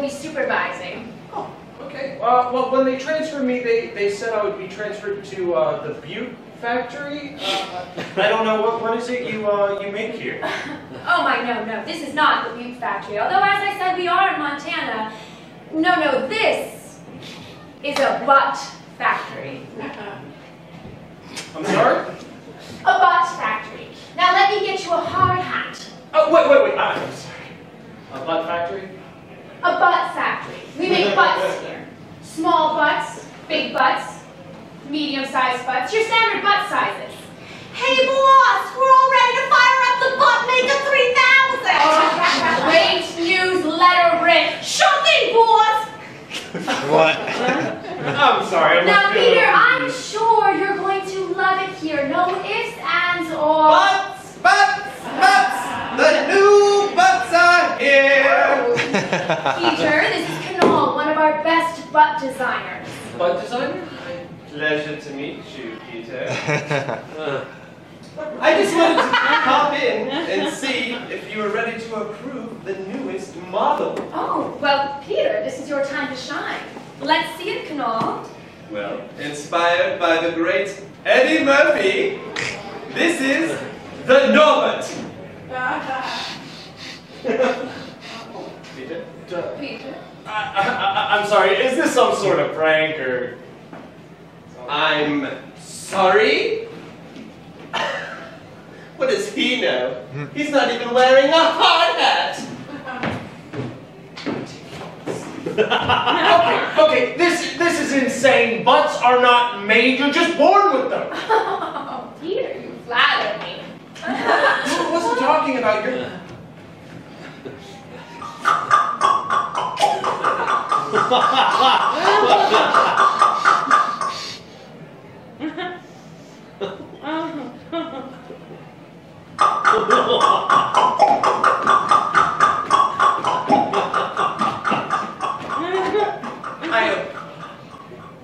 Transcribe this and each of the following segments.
be supervising. Oh, okay. Uh, well, when they transferred me, they, they said I would be transferred to uh, the Butte factory. Uh, I don't know what what is it you uh, you make here. Oh my, no, no, this is not the Butte factory. Although, as I said, we are in Montana. No, no, this is a butt factory. I'm sorry. A butt factory. Now let me get you a hard hat. Oh wait wait wait. I'm sorry. A butt factory. A butt factory. We make butts here. Small butts, big butts, medium-sized butts, your standard butt sizes. Hey boss, we're all ready to fire up the butt maker 3000! Great news letter rich. Sure thing, boss! What? I'm sorry. I Now, must be a Peter, little I'm confused. sure you're going to love it here. No ifs, ands, or... Butts, butts, butts! The new butts are here! Peter, this is Canol, one of our best butt designers. butt designer. Pleasure to meet you, Peter. Uh, I just wanted to pop in and see if you were ready to approve the newest model. Oh, well, Peter, this is your time to shine. Let's see it, Canol. Well, inspired by the great Eddie Murphy, this is the Norbit. Peter? Peter. I, I, I, I'm sorry. Is this some sort of prank or? I'm sorry? what does he know? Hmm. He's not even wearing a hard hat! okay, okay. This this is insane. Butts are not made. You're just born with them. Oh, Peter, you flatter me. I wasn't talking about your.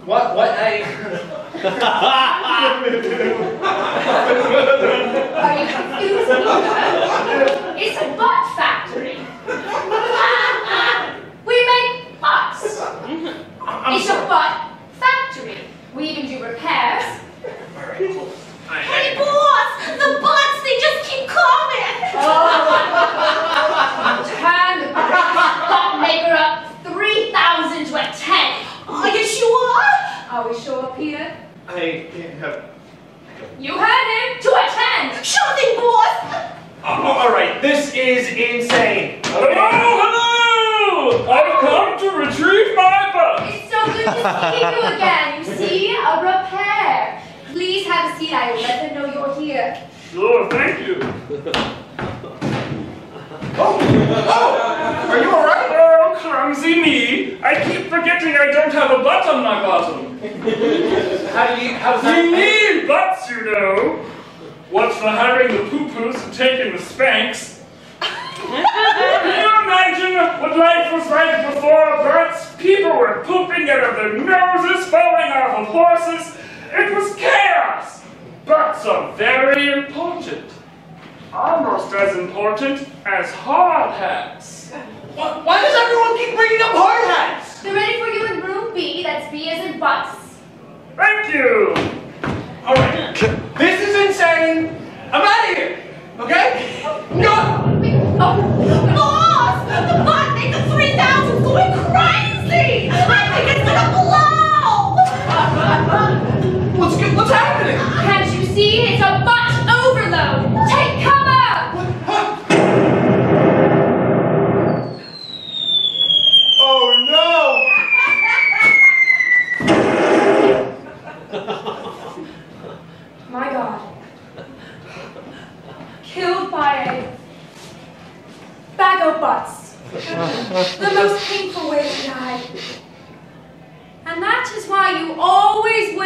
What? What? I. Are you confused, Peter? It's a butt factory. we make butts. I'm It's a sorry. butt factory. Even do repairs. Hey boss, the butts, they just keep coming! Turn the butt maker up 3,000 to a 10. Are you sure? Are we sure, Peter? I have. You heard him. To a 10. Sure thing, boss! Oh, all right. This is insane. Hello, hello! I've come to retrieve my bus. It's so good to see you again. You see, a repair. Please have a seat. I will let them know you're here. Sure, thank you. Oh, oh, are you all right? Oh, clumsy me. I keep forgetting I don't have a butt on my bottom. How do you? How's We that? need butts, you know. What's for having the poo-poos and taking the spanks? Can you imagine what life was like before butts? People were pooping out of their noses, falling off of horses. It was chaos. Butts are very important. Almost as important as hard hats. Why, why does everyone keep bringing up hard hats? They're ready for you in room B. That's B as in butts. Thank you. All right. This is insane. I'm out of here. Okay? No. Wait, oh, Boss, the butt maker 3000's going crazy! I think it's gonna blow! What's good? What's happening? Can't you see? It's a butt overload. Take cover. Oh no! My God. Killed by a bag of butts. the most painful way to die. And that is why you always wear a hard hat.